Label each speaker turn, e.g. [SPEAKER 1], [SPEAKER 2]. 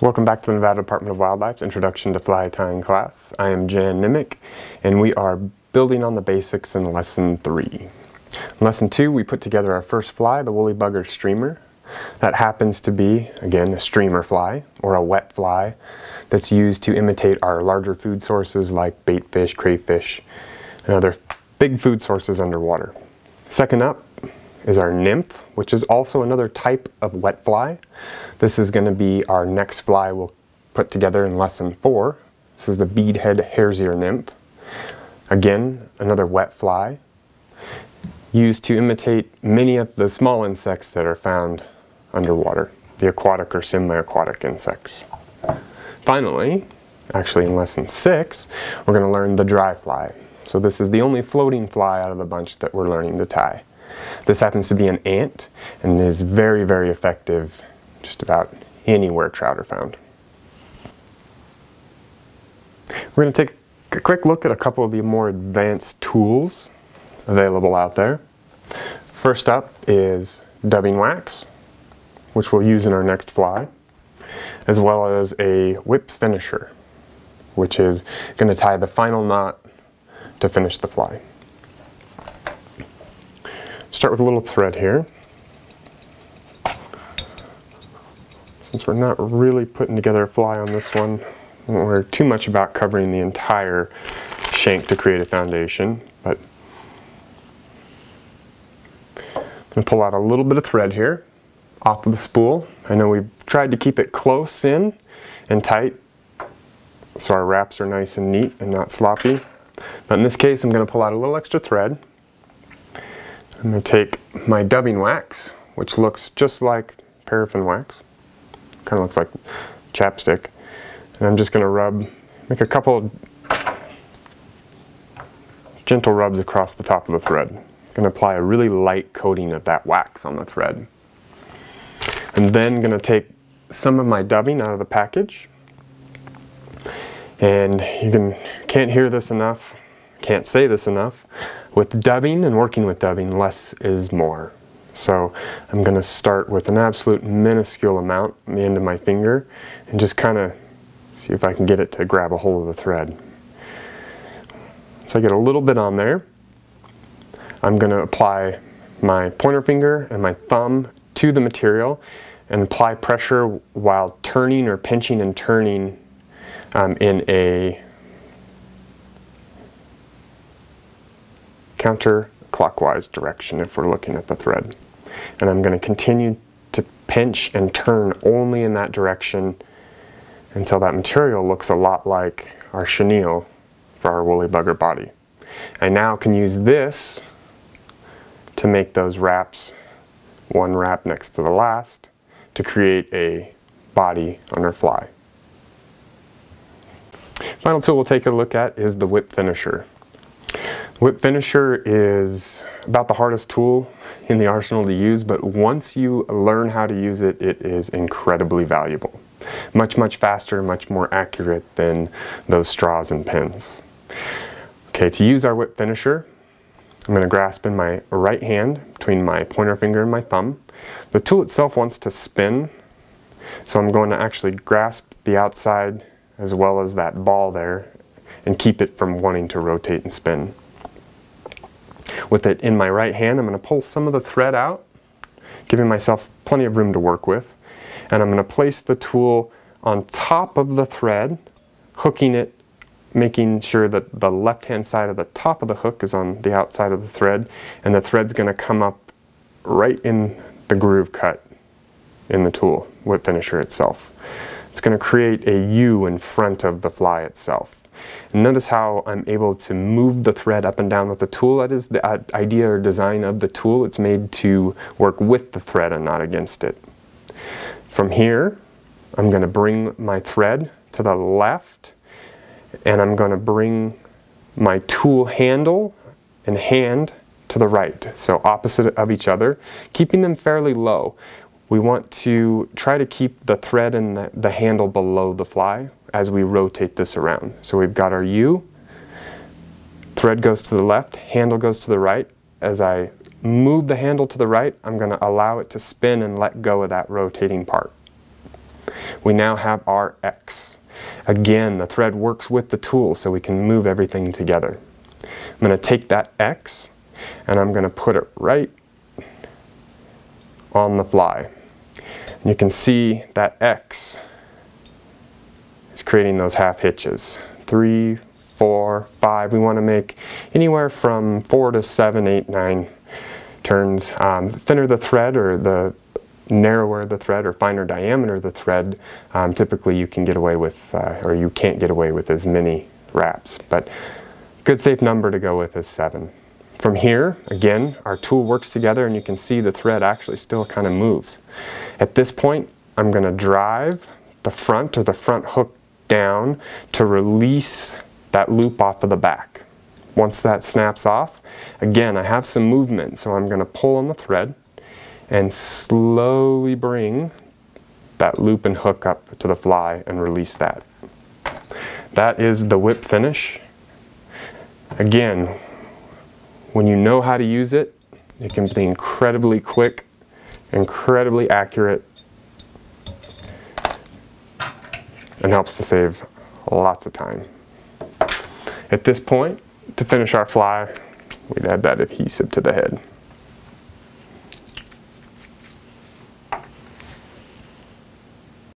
[SPEAKER 1] Welcome back to the Nevada Department of Wildlife's Introduction to Fly Tying class. I am Jan Nemec and we are building on the basics in Lesson 3. In Lesson 2 we put together our first fly, the woolly bugger streamer. That happens to be, again, a streamer fly or a wet fly that's used to imitate our larger food sources like baitfish, crayfish, and other big food sources underwater. Second up is our nymph, which is also another type of wet fly. This is going to be our next fly we'll put together in lesson four. This is the beadhead hare's ear nymph. Again, another wet fly used to imitate many of the small insects that are found underwater, the aquatic or semi-aquatic insects. Finally, actually in lesson six, we're going to learn the dry fly. So this is the only floating fly out of the bunch that we're learning to tie. This happens to be an ant and is very, very effective just about anywhere trout are found. We're going to take a quick look at a couple of the more advanced tools available out there. First up is dubbing wax, which we'll use in our next fly, as well as a whip finisher, which is going to tie the final knot to finish the fly. Start with a little thread here. Since we're not really putting together a fly on this one, I won't worry too much about covering the entire shank to create a foundation, but I'm going to pull out a little bit of thread here off of the spool. I know we've tried to keep it close in and tight so our wraps are nice and neat and not sloppy. But in this case I'm going to pull out a little extra thread I'm going to take my dubbing wax, which looks just like paraffin wax. Kind of looks like chapstick. And I'm just going to rub, make a couple gentle rubs across the top of the thread. I'm going to apply a really light coating of that wax on the thread. I'm then going to take some of my dubbing out of the package. And you can, can't hear this enough, can't say this enough. With dubbing and working with dubbing, less is more. So I'm going to start with an absolute minuscule amount on the end of my finger and just kind of see if I can get it to grab a hold of the thread. So I get a little bit on there. I'm going to apply my pointer finger and my thumb to the material and apply pressure while turning or pinching and turning um, in a counterclockwise direction if we're looking at the thread. And I'm going to continue to pinch and turn only in that direction until that material looks a lot like our chenille for our woolly bugger body. I now can use this to make those wraps one wrap next to the last to create a body on our fly. Final tool we'll take a look at is the whip finisher. Whip finisher is about the hardest tool in the arsenal to use, but once you learn how to use it, it is incredibly valuable. Much, much faster, much more accurate than those straws and pins. Okay, to use our whip finisher, I'm going to grasp in my right hand between my pointer finger and my thumb. The tool itself wants to spin, so I'm going to actually grasp the outside as well as that ball there and keep it from wanting to rotate and spin. With it in my right hand, I'm going to pull some of the thread out, giving myself plenty of room to work with. And I'm going to place the tool on top of the thread, hooking it, making sure that the left-hand side of the top of the hook is on the outside of the thread, and the thread's going to come up right in the groove cut in the tool, whip finisher itself. It's going to create a U in front of the fly itself. Notice how I'm able to move the thread up and down with the tool. That is the idea or design of the tool. It's made to work with the thread and not against it. From here, I'm going to bring my thread to the left and I'm going to bring my tool handle and hand to the right, so opposite of each other, keeping them fairly low. We want to try to keep the thread and the, the handle below the fly as we rotate this around. So we've got our U, thread goes to the left, handle goes to the right. As I move the handle to the right, I'm going to allow it to spin and let go of that rotating part. We now have our X. Again, the thread works with the tool so we can move everything together. I'm going to take that X and I'm going to put it right on the fly. And you can see that X is creating those half hitches. Three, four, five. We want to make anywhere from four to seven, eight, nine turns. Um, the thinner the thread or the narrower the thread or finer diameter the thread, um, typically you can get away with, uh, or you can't get away with as many wraps. But good safe number to go with is seven. From here, again, our tool works together and you can see the thread actually still kind of moves. At this point, I'm going to drive the front or the front hook down to release that loop off of the back. Once that snaps off, again, I have some movement, so I'm going to pull on the thread and slowly bring that loop and hook up to the fly and release that. That is the whip finish. Again, when you know how to use it, it can be incredibly quick, incredibly accurate, and helps to save lots of time. At this point, to finish our fly, we'd add that adhesive to the head.